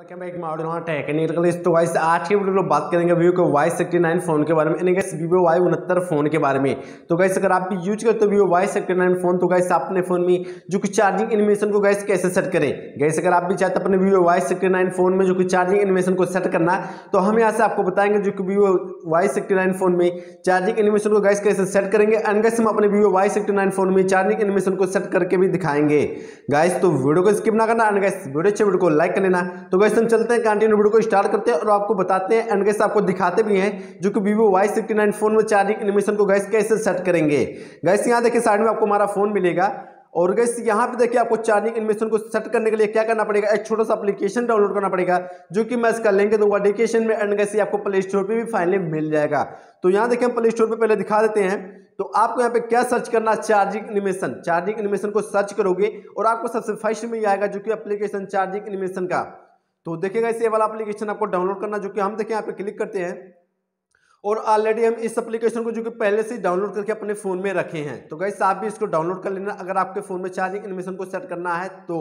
क्या मैं एक मॉडल टेक्निकल तो वाइस आज की वीडियो में बात करेंगे वीवो के वाई सिक्सटी नाइन फ़ोन के बारे में यानी गैस वीवो वाई उनहत्तर फ़ोन के बारे में। तो गैस अगर आप यूज़ करते हो Vivo Y sixty nine phone तो गैस अपने फ़ोन में जो कि चार्जिंग एनिमेशन को गैस कैसे सेट करें? गैस अगर आप भी चाहते अपने Vivo Y sixty nine phone में जो कि चार्जिंग एनिमेशन को सेट करना तो हम यहाँ से आपको बताएँगे जो कि Vivo Y sixty nine phone में चार्जिंग एनिमेशन को गैस कैसे सेट करेंगे एंड गैस हम अपने Vivo Y sixty nine phone में चार्जिंग एनिमेशन को सेट करके भी दिखाएँगे। गैस तो वीडियो को स्किप ना करना एंड गैस वीडियो अच्छे वीडियो को लाइक कर लेना। तो गैस हम चलते हैं कंटिन्यू वीडियो को स्टार्ट करते हैं और आपको बताते हैं एंड गैस आपको दिखाते भी हैं जो कि Vivo Y sixty nine phone में चार्जिंग एनिमेशन को गैस कैसे सेट करेंगे। गैस यहाँ देखिए साइड में आपको हमारा फ़ोन मिलेगा और गैस यहाँ पे देखिए आपको चार्जिंग एनिमेशन को सेट करने के लिए क्या करना पड़ेगा? एक छोटा सा एप्लीकेशन डाउनलोड करना पड़ेगा, जो कि मैं इसका लिंक दूँगा डिस्क्रिप्शन में एंड गैस आपको प्ले स्टोर पे भी फाइनली मिल जाएगा। तो यहाँ देखिए हम प्ले स्टोर पे पहले दिखा देते हैं। तो आपको यहाँ पे क्या सर्च करना चार्जिंग एनिमेशन चार्जिंग एनिमेशन को सर्च करोगे और आपको सबसे फ़र्स्ट में आएगा जो कि एप्लीकेशन चार्जिंग एनिमेशन का। तो देखिएगा इसे वाला एप्लीकेशन आपको डाउनलोड करना, जो कि हम देखें यहाँ पे क्लिक करते हैं। और ऑलरेडी हम इस एप्लीकेशन को जो कि पहले से डाउनलोड करके अपने फ़ोन में रखे हैं। तो गैस आप भी इसको डाउनलोड कर लेना। अगर आपके फ़ोन में चार्जिंग एनिमेशन को सेट करना है तो।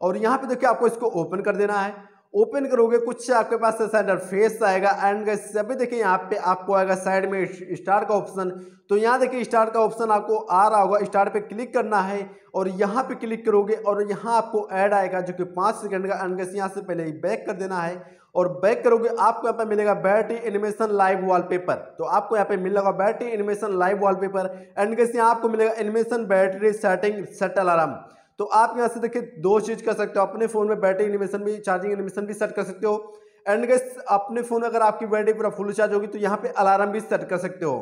और यहाँ पे देखिए आपको इसको ओपन कर देना है। ओपन करोगे, कुछ आपके पास ऐसा इंटरफेस आएगा एंड गैस अभी देखिए यहाँ पे आपको आएगा साइड में स्टार का ऑप्शन तो यहाँ देखिए स्टार का ऑप्शन आपको आ रहा होगा स्टार पे क्लिक करना है और यहाँ पे क्लिक करोगे और यहाँ आपको ऐड आएगा जो कि पाँच सेकंड का एंड गैस यहाँ से पहले ही बैक कर देना है और बैक करोगे, आपको यहाँ पे मिलेगा बैटरी एनिमेशन लाइव वॉलपेपर तो आपको यहाँ पे मिलेगा battery animation live wallpaper and guys यहाँ आपको मिलेगा animation battery setting set alarm तो आप यहाँ से देखिए, दो चीज़ कर सकते हो। अपने फ़ोन में बैटरी एनिमेशन भी, चार्जिंग एनिमेशन भी सेट कर सकते हो। एंड गैस अपने फ़ोन अगर आपकी बैटरी पूरा फुल चार्ज होगी तो यहाँ पे अलार्म भी सेट कर सकते हो।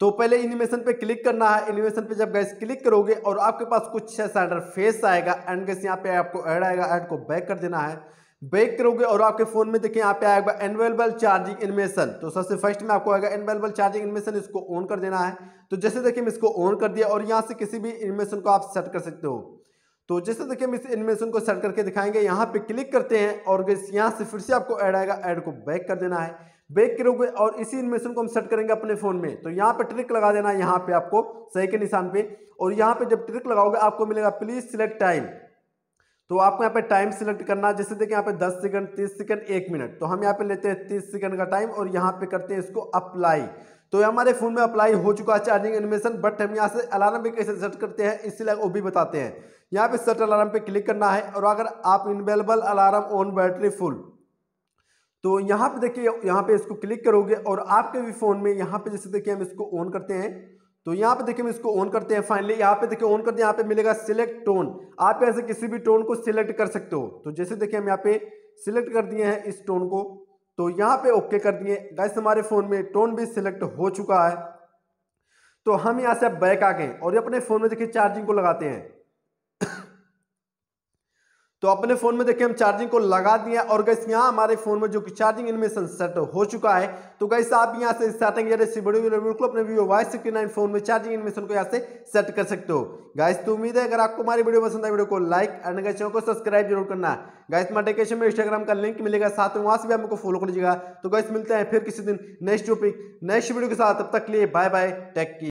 तो पहले एनिमेशन पे क्लिक करना है। एनिमेशन पे जब गैस क्लिक करोगे और आपके पास कुछ ऐसा फेस आएगा, एंड गैस यहाँ पे आपको ऐड आएगा, ऐड को बैक कर देना है। बैक करोगे और आपके फ़ोन में देखिए यहाँ पे आएगा एनवेलेबल चार्जिंग इनमेशन तो सबसे फ़र्स्ट में आपको आएगा एनवेलेबल चार्जिंग इनमेशन इसको ऑन कर देना है। तो जैसे देखिए, मैं इसको ऑन कर दिया और यहाँ से किसी भी इनमेशन को आप सेट कर सकते हो। तो जैसे देखिए हम इस एनिमेशन को सेट करके दिखाएँगे, यहाँ पे क्लिक करते हैं और यहाँ से फिर से आपको ऐड आएगा ऐड को बैक कर देना है। बैक करोगे और इसी इनमेशन को हम सेट करेंगे अपने फ़ोन में। तो यहाँ पे ट्रिक लगा देना है, यहाँ पे आपको सही के निशान पे। और यहाँ पे जब ट्रिक लगाओगे, आपको मिलेगा प्लीज़ सिलेक्ट टाइम तो आपको यहाँ पे टाइम सिलेक्ट करना, जैसे देखिए यहाँ पे 10 सेकंड 30 सेकंड एक मिनट तो हम यहाँ पे लेते हैं 30 सेकंड का टाइम और यहाँ पे करते हैं इसको अप्लाई तो हमारे फ़ोन में अप्लाई हो चुका है चार्जिंग एनिमेशन बट हम यहाँ से अलार्म भी कैसे सेट करते हैं इसलिए वो भी बताते हैं. यहाँ पे सेट अलार्म पे क्लिक करना है और अगर आप इनवेलेबल अलार्म ऑन बैटरी फुल तो यहाँ पे देखिए, यहाँ पे इसको क्लिक करोगे और आपके भी फ़ोन में यहाँ पे जैसे देखिए हम इसको ऑन करते हैं. तो यहाँ पे देखिए हम इसको ऑन करते हैं फाइनली यहाँ पे देखिए ऑन करते हैं, यहाँ पे मिलेगा सिलेक्ट टोन आप ऐसे किसी भी टोन को सिलेक्ट कर सकते हो। तो जैसे देखिए हम यहाँ पे सिलेक्ट कर दिए हैं इस टोन को। तो यहाँ पे ओके कर दिए। गैस हमारे फ़ोन में टोन भी सिलेक्ट हो चुका है। तो हम यहाँ से बैक आ गए और ये अपने फ़ोन में देखिए चार्जिंग को लगाते हैं। तो अपने फ़ोन में देखिए, हम चार्जिंग को लगा दिया और गैस यहाँ हमारे फ़ोन में जो कि चार्जिंग एनिमेशन सेट हो चुका है। तो गैस आप यहाँ से स्टार्टिंग बिल्कुल अपने video Y sixty nine phone में चार्जिंग एनिमेशन को यहाँ से सेट कर सकते हो। गैस तो उम्मीद है अगर आपको हमारी वीडियो पसंद है वीडियो को लाइक एंड गैस को सब्सक्राइब ज़रूर करना। गैस नोटिफिकेशन में इंस्टाग्राम का लिंक मिलेगा, साथ में वहाँ से भी आपको फॉलो कर लीजिएगा। तो गैस मिलते हैं फिर किसी दिन नेक्स्ट टॉपिक नेक्स्ट वीडियो के साथ। तब तक लिए बाय बाय टेक की